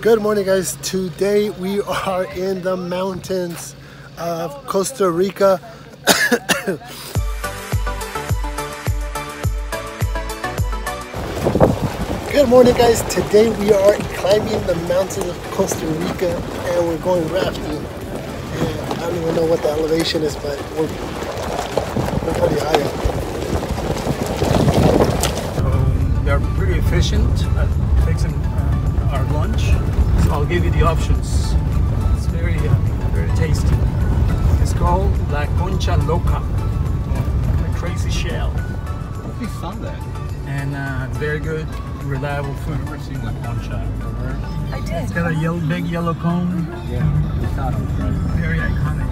Good morning, guys. Today we are in the mountains of Costa Rica. Good morning, guys. Today we are climbing the mountains of Costa Rica and we're going rafting. And I don't even know what the elevation is, but we're, we're pretty high up. Very good, reliable food. I've Never seen La Concha. I did. It's got a yellow, big yellow cone, mm-hmm. Yeah, we saw it on the road. very iconic.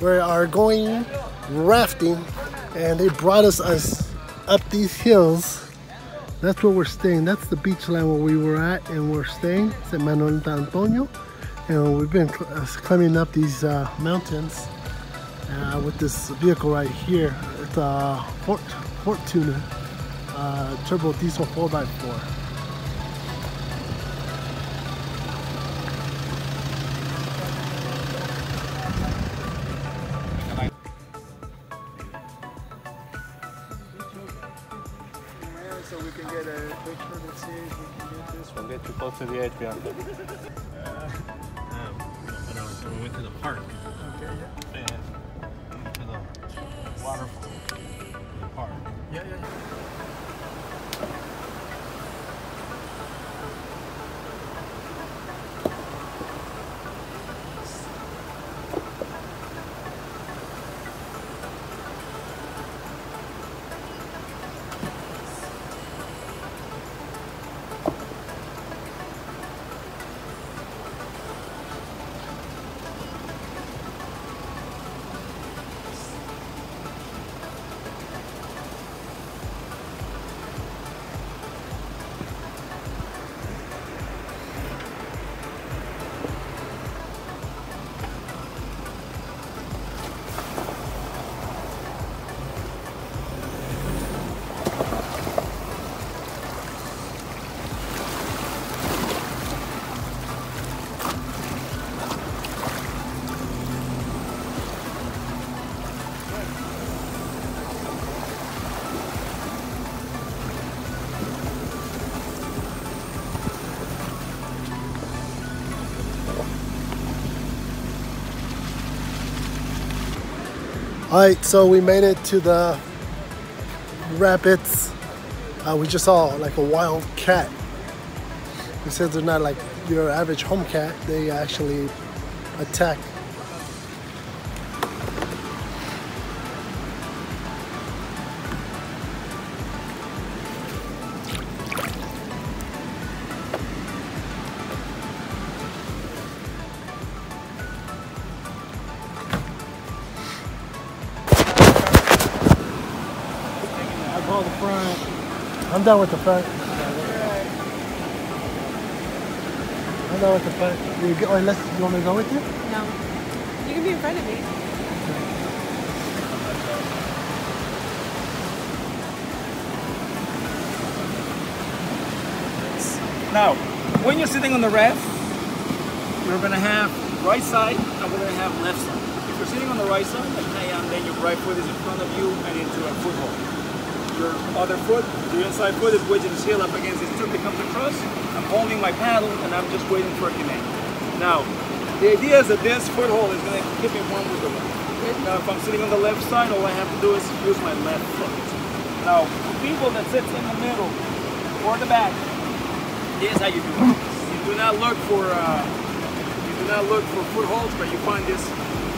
We are going rafting and they brought us, us up these hills. That's where we're staying. That's the beach land where we were at and we're staying. It's at Manuelita Antonio. And we've been cl- uh, climbing up these uh, mountains uh, with this vehicle right here. It's a Fort, Fortuner uh, turbo diesel 4x4. Don't get too close to the edge, Bianca. Uh, um, so we went to the park All right, so we made it to the rapids. Uh, we just saw like a wild cat. He says they're not like your average home cat. They actually attack. I'm done with the front. I'm done with the front. You, go, unless you want me to go with you? No. You can be in front of me. Now, when you're sitting on the raft, you're gonna have right side and we're gonna have left side. If you're sitting on the right side, like I am, then your right foot is in front of you and into a foothold. Your other foot, your inside foot is wedging his heel up against his tube becomes a cross. I'm holding my paddle and I'm just waiting for a command. Now, the idea is that this foothold is gonna keep me warm with the. Okay? Now, if I'm sitting on the left side, all I have to do is use my left foot. Now, for people that sit in the middle or the back, Here's how you do it. You do not look for uh, you do not look for footholds, but you find this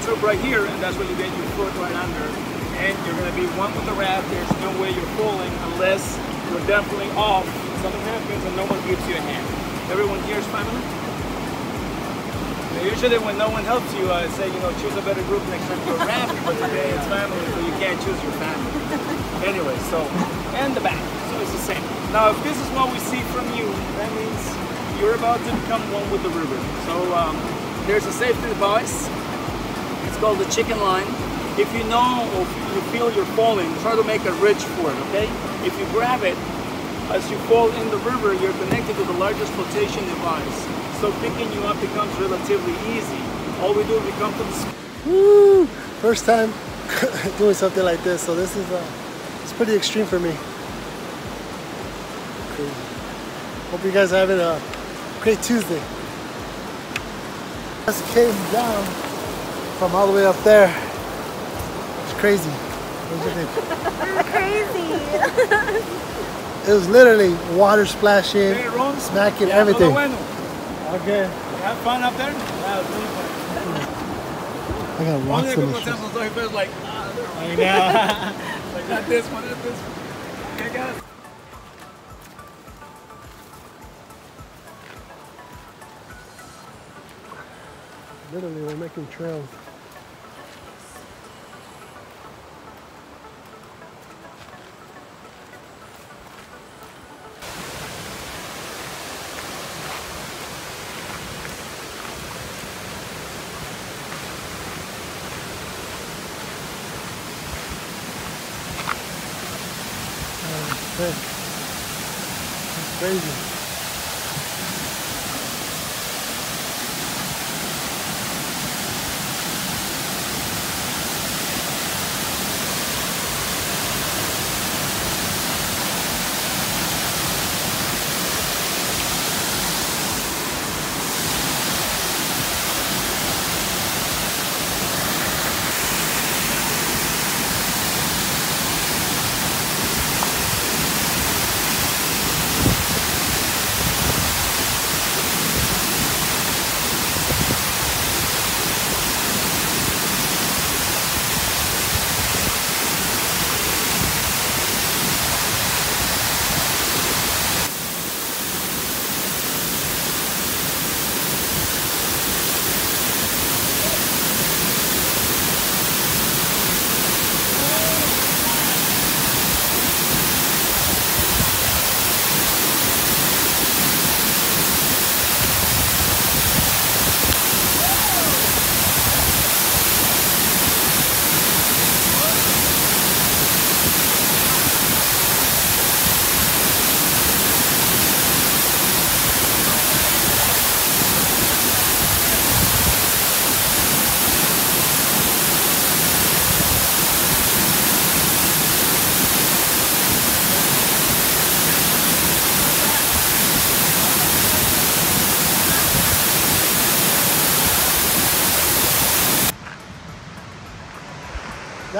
tube right here, and that's where you get your foot right under. And you're gonna be one with the raft. There's no way you're pulling unless you're definitely off. Something happens and no one gives you a hand. Everyone here is family. Usually when no one helps you, I say, you know, choose a better group next time you're rafting, but today it's family, so you can't choose your family. Anyway, so, and the back, so it's the same. Now, if this is what we see from you, that means you're about to become one with the river. So, um, there's a safety device. It's called the chicken line. If you know or you feel you're falling, try to make a ridge for it, okay? If you grab it, as you fall in the river, you're connected to the largest flotation device. So picking you up becomes relatively easy. All we do is we come to the Woo! First time doing something like this, so this is uh, it's pretty extreme for me. Crazy. Hope you guys are having a great Tuesday. Just came down from all the way up there. It's crazy. What do you think? Crazy. It was literally water splashing, Hey, smacking Yeah, everything. bueno. Okay. Have fun up there? Yeah, it was really fun. I got Only rocks a in couple the of shoes. times I was like, ah, I know. like, not this one, not this one. Okay, guys. Literally, we're making trails. Oh, shit. That's crazy.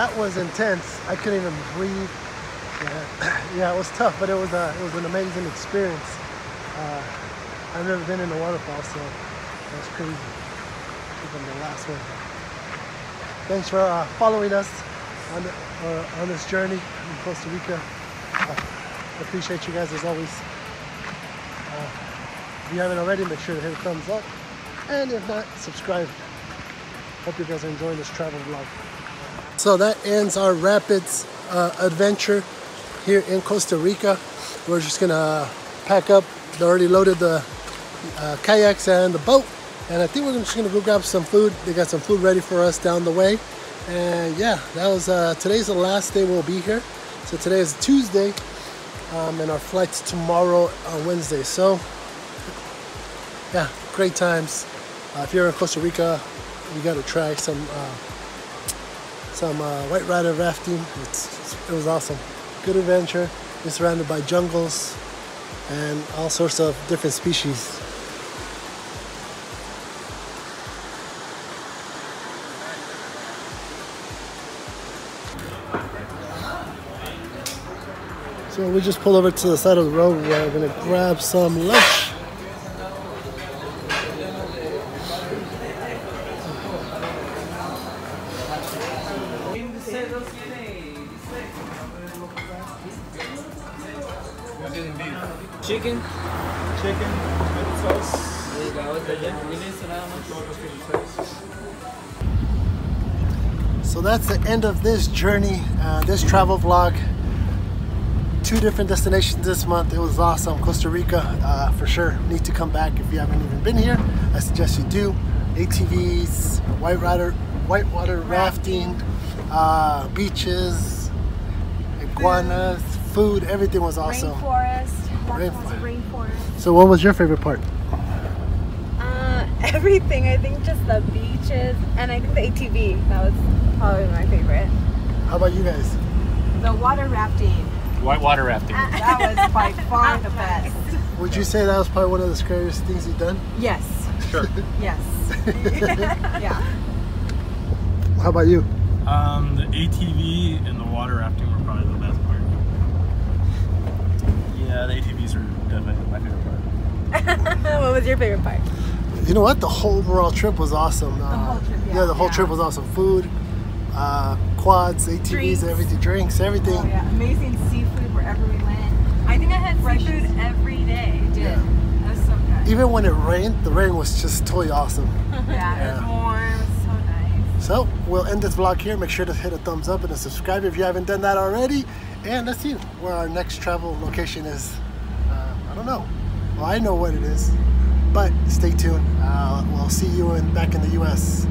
That was intense. I couldn't even breathe. Yeah, yeah, it was tough, but it was uh, it was an amazing experience. Uh, I've never been in a waterfall, so that was crazy. Even the last one. Thanks for uh, following us on the, uh, on this journey in Costa Rica. Uh, I appreciate you guys as always. Uh, if you haven't already, make sure to hit a thumbs up, and if not, subscribe. Hope you guys are enjoying this travel vlog. So that ends our rapids uh, adventure here in Costa Rica. We're just gonna pack up. They already loaded the uh, kayaks and the boat, and I think we're just gonna go grab some food. They got some food ready for us down the way, and yeah, that was uh, today's the last day we'll be here. So today is Tuesday, um, and our flight's tomorrow on Wednesday. So yeah, great times. Uh, if you're in Costa Rica, you got to try some uh, some uh, white rider rafting. It's, it was awesome. Good adventure. You're surrounded by jungles and all sorts of different species. So we just pulled over to the side of the road. We're gonna grab some lunch. Chicken. Chicken, tomato sauce. There you go. Release nada más. So that's the end of this journey, uh, this travel vlog. Two different destinations this month. It was awesome. Costa Rica, uh, for sure. Need to come back if you haven't even been here. I suggest you do. ATVs, white rider, whitewater rafting, uh, beaches, iguanas, food. Everything was awesome. Rainforest. Lots of Rainforest. rainforest. So, what was your favorite part? Uh, everything. I think just the beaches and I think the ATV. That was probably my favorite. How about you guys? The water rafting. Whitewater rafting. That was by far the best. Would you say that was probably one of the scariest things you've done? Yes. Sure. Yes. yeah. How about you? Um, the ATV and the water rafting were probably the best part. Yeah, the ATVs are definitely my favorite part. what was your favorite part? You know what? The whole overall trip was awesome. The whole trip, yeah. yeah the whole Yeah. trip was awesome. Food, uh, quads, ATVs, Drinks. everything, drinks, everything. Oh yeah. Amazing seafood wherever we went. I think I had Fresh seafood seafood. every day. Did. Yeah. That was so good. Even when it rained, the rain was just totally awesome. Yeah, it was warm. It was so nice. So we'll end this vlog here. Make sure to hit a thumbs up and a subscribe if you haven't done that already. And let's see where our next travel location is. Uh, I don't know. Well, I know what it is, but stay tuned. Uh, we'll see you in back in the U.S.